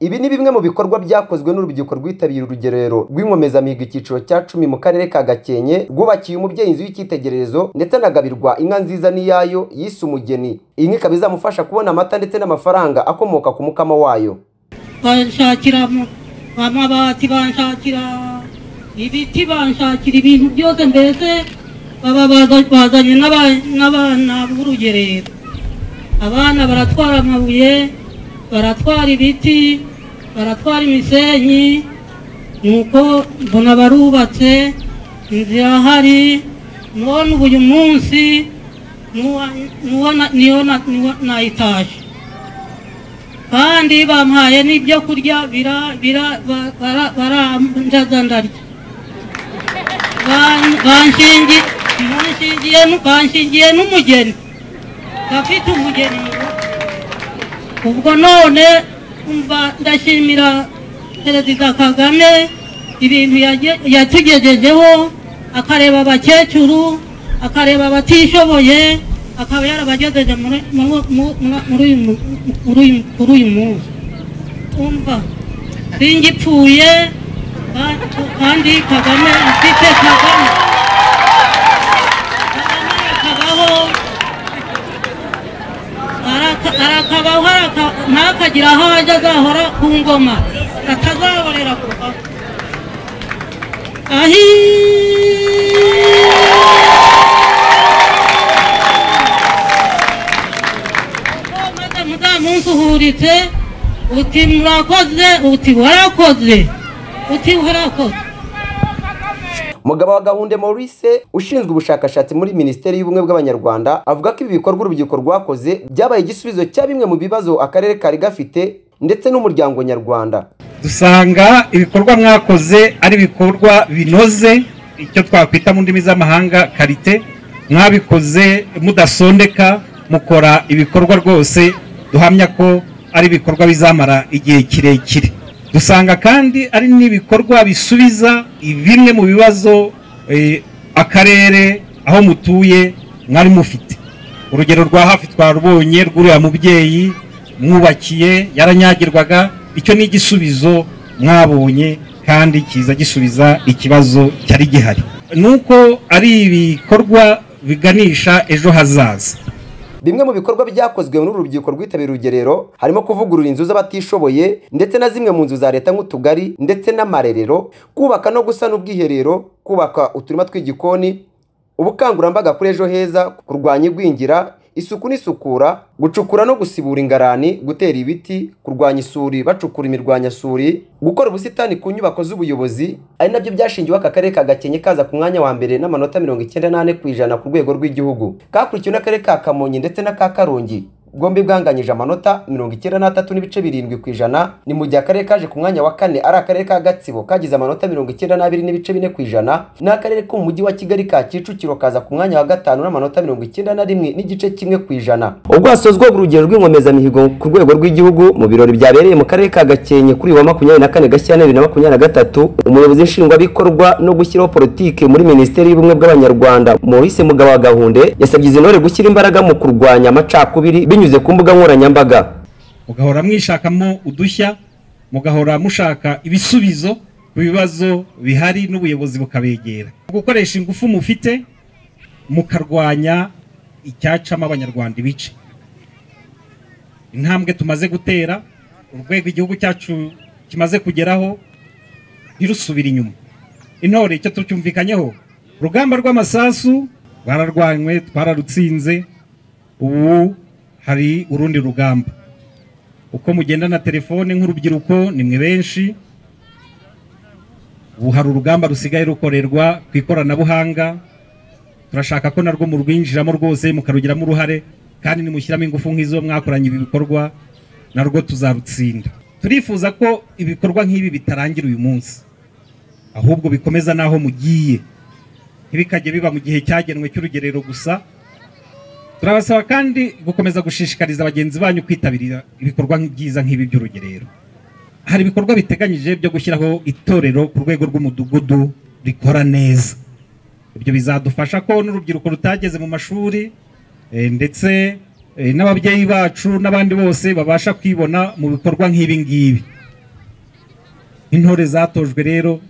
ibi ni bimwe mu bikorwa byakozwe n'urubyiruko rwitabiriye urugerero rw'inkomezamihigo icyiciro cya cumi mu karere ka gakenke rwubakiye umubyeyi inzu y'icyitegererezo ndetse anagabirwa inka nziza n'iyayo yise umugeni iyi nka ikaba izamufasha kubona amata ndetse n'amafaranga akomoka ku mukamo wayo banshakira amabati banshakira ibiti banshakira ibintu byose mbese baba baza- bazanye n'aba- n'abana b'urugerero abana baratwara amabuye baratwara ibiti baratwara imisenyi. Nuko mbona barubatse inzu irahari ubu uyu munsi niyo na- niyo nayitaje. Kandi bampaye n'ibyo kurya bira- bira- ba- bara- barandaza ndarya. Banshingiye n'umugeni. Gafite umugeni. Ubwo none ndashimira perezida kagame ibintu yatugejejeho akareba abakecuru akareba abatishoboye akaba yarabagejeje kuri uyu munsi. Umva singipfuye ka- kandi kagame kagame kagame. Araka- arakabaho ntakagira aho ajya azahora ku ngoma atazaborera ku ahi muzamunsuhuritse uti murakoze uti warakoze uti warakoze umugabo wa gahunde maurice ushinzwe ubushakashatsi muri minisiteri y'ubumwe bw'abanyarwanda avuga ko ibi bikorwa urubyiruko rwakoze byabaye igisubizo cya bimwe mu bibazo akarere kari gafite ndetse n'umuryango nyarwanda. Dusanga ibikorwa mwakoze ari ibikorwa binoze icyo twakwita mu ndimi z'amahanga karite mwabikoze mudasondeka mukora ibikorwa rwose duhamya ko ari ibikorwa bizamara igihe kirekire. Dusanga kandi ari n'ibikorwa bisubiza bimwe mu bibazo eh, akarere aho mutuye mwari mufite. Urugero rwa hafi twarubonye rw'uriya mubyeyi mwubakiye yaranyagirwaga icyo ni igisubizo mwabonye kandi kiza gisubiza ikibazo cyari gihari. Nuko ari ibikorwa biganisha ejo hazaza. Bimwe mu bikorwa byakozwe n'uru rubyiruko rwitabiriye urugerero harimo kuvugurura inzu z'abatishoboye ndetse na zimwe mu nzu za leta nk'utugari ndetse n'amarerero kubaka no gusana ubwiherero kubaka uturima tw'igikoni ubukangurambaga kuri ejo heza kurwanya igwingira isuku n'isukura gucukura no gusibura ingarani gutera ibiti kurwanya isuri bacukura imirwanyasuri gukora ubusitani ku nyubako z'ubuyobozi ari na byo byashingiweho aka karere ka gakenke kaza ku mwanya wa mbere n'amanota mirongo icyenda n'ane ku ijana ku rwego rw'igihugu. Kakurikiwe n'akarere ka kamonyi ndetse n'aka karongi. Bwombi bwanganyije amanota mirongo icyenda n'atatu n'ibice birindwi ku ijana. Ni mu gihe akarere kaje ku mwanya wa kane ari akarere ka gatsibo kagize amanota mirongo icyenda n'abiri n'ibice bine ku ijana. N'akarere ko mu mujyi wa kigali ka kicukiro kaza ku mwanya wa gatanu n'amanota mirongo icyenda na rimwe n'igice kimwe ku ijana. Ubwo hasozwaga urugero rw'inkomezamihigo ku rwego rw'igihugu mu birori byabereye mu karere ka gakenke kuri wa makumyabiri na kane gashyantare bibiri na makumyabiri na gatatu. Umuyobozi nshingwabikorwa no gushyiraho politiki muri minisiteri y'ubumwe bw'abanyarwanda maurice mugabo wa gahunde yasabye izi ntore gushyira imbaraga mu kurwanya amacakubiri binyuze ku mbuga nkoranyambaga. Mugahora mwishakamo udushya mugahora mushaka ibisubizo ku bibazo bihari n'ubuyobozi bukabegera. Gukoresha ingufu mufite mukarwanya icyacamo abanyarwanda ibice. Intambwe tumaze gutera urwego igihugu cyacu kimaze kugeraho ntirusubire inyuma. Intore icyo tucyumvikanyeho urugamba rw'amasasu rwararwanywe twararutsinze ubu hari urundi rugamba. Uko mugenda na telefone nk'urubyiruko ni mwe benshi. Ubu hari urugamba rusigaye rukorerwa ku ikoranabuhanga. Turashaka ko narwo murwinjiramo rwose mukarugiramo uruhare kandi nimushyiramo ingufu nk'izo mwakoranye ibi bikorwa narwo tuzarutsinda turifuza ko ibikorwa nk'ibi bitarangira uyu munsi. Ahubwo bikomeza n'aho mugiye. Ntibikajye biba mu gihe cyagenwe cy'urugerero gusa. Turabasaba kandi gukomeza gushishikariza bagenzi banyu kwitabira ibikorwa byiza nk'ibi by'urugerero. Hari ibikorwa biteganyije byo gushyiraho itorero ku rwego rw'umudugudu rikora neza. Ibyo bizadufasha ko n'urubyiruko rutageze mu mashuri eh, ndetse eh, n'ababyeyi bacu n'abandi bose babasha kwibona mu bikorwa nk'ibi ngibi. Intore zatojwe rero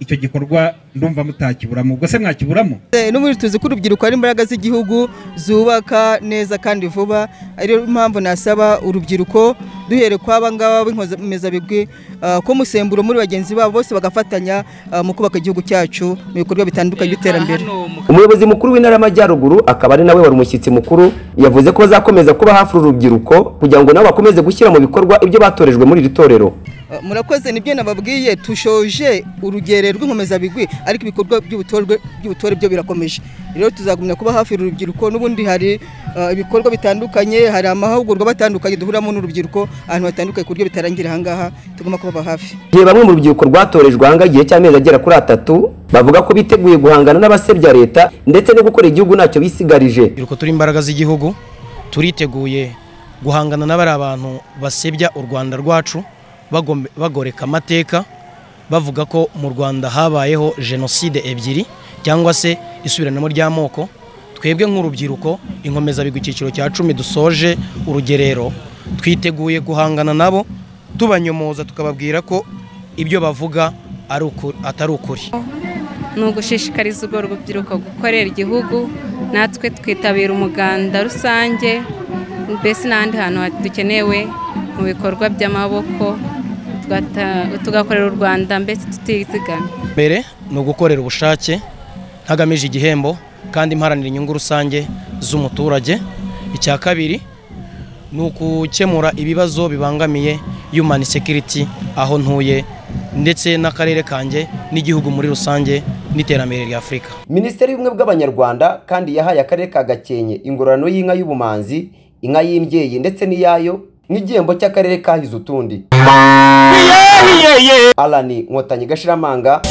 icyo gikorwa ndumva mutakiburamo ubwo se mwakiburamo Eh, n'ubundi tuzi ko urubyiruko ari imbaraga z'igihugu zubaka neza kandi vuba. Ariyo mpamvu nasaba urubyiruko duhere kwa aba ngaba b'inkomezabigwi ah, ko umusemburo muri bagenzi babo bose bagafatanya ah, mu kubaka igihugu cyacu mu bikorwa bitandukanye by'iterambere. Umuyobozi mukuru w'intara y'amajyaruguru akaba ari nawe wari umushyitsi mukuru yavuze ko bazakomeza kuba hafi uru rubyiruko kugira ngo nabo bakomeze gushyira mu bikorwa ibyo batorejwe muri iri torero. Murakoze ni byo nababwiye. Tushoje urugero rw'inkomezabigwi ariko ibikorwa by'ubutore byo birakomeje. Rero tuzagumya kuba hafi uru rubyiruko n'ubundi hari ah, ibikorwa bitandukanye hari amahugurwa batandukanye duhuramo n'urubyiruko ahantu hatandukanye ku buryo bitarangira ahangaha tugomba kubaba hafi. Igihe bamwe mu rubyiruko rwatorejwe ahangaha igihe cy'amezi agera kuri atatu bavuga ko biteguye guhangana n'abasebya leta ndetse no gukora igihugu ntacyo bisigarije. Urubyiruko turi imbaraga z'igihugu turiteguye guhangana n'abari abantu basebya u rwanda rwacu bagoreka amateka bavuga ko mu rwanda habayeho jenoside ebyiri cyangwa se isubiranamo ry'amoko. Twebwe nk'urubyiruko inkomezabigwi icyiciro cya cumi dusoje urugerero. Twiteguye guhangana nabo tubanyomoza tukababwira ko ibyo bavuga atari ukuri. Ni ugushishikariza urwo rubyiruko gukorera igihugu natwe twitabira umuganda rusange mbese n'ahandi hantu dukenewe mu bikorwa by'amaboko tugakorera u rwanda mbese tutizigama mbere ni ugukorera ubushake ntagamije igihembo kandi mparanira inyungu rusange z'umuturage. Icya kabiri ni ugukemura ibibazo bibangamiye human security aho ntuye ndetse n'akarere kanjye n'igihugu muri rusange n'iterambere rya afurika. Minisiteri y'ubumwe bw'abanyarwanda kandi yahaye akarere ka gakenke ingororano y'inka y'ubumanzi inka y'imbyeyi ndetse n'iyayo nk'igihembo cy'akarere kahize utundi. Alani nkotanyi gashiramanga.